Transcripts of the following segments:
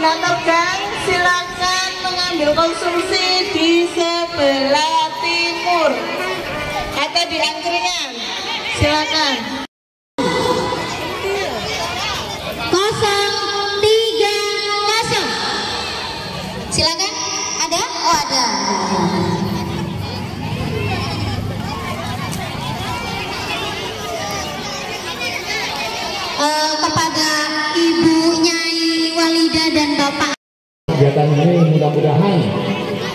binatang dan silakan mengambil konsumsi di sebelah timur atau di angkringan. Silakan. Kosong tiga kosong. Silakan. Ada? Oh ada. Uh, kepada ibunya Walida dan bapak kegiatan ini mudah-mudahan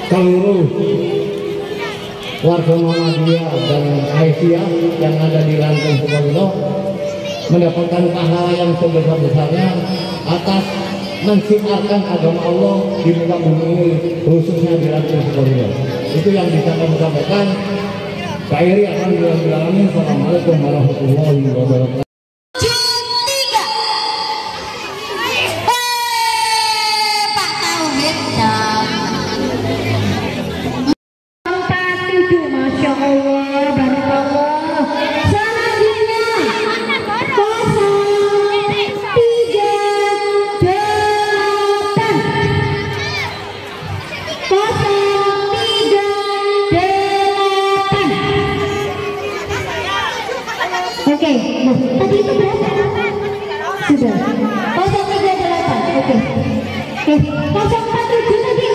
seluruh warga Muhammadiyah dan Aisyah yang ada di Lampung Sukoharjo mendapatkan pahala yang sebesar-besarnya atas mensiarkan agama Allah di muka bumi ini khususnya di Lampung Sukoharjo. Itu yang bisa kami sampaikan. Khairi alhamdulillah Assalamualaikum warahmatullahi wabarakatuh. Oke, nah tadi itu berapa? Sudah. Kosong tiga delapan. Oke. Oke, kosong empat tujuh tadi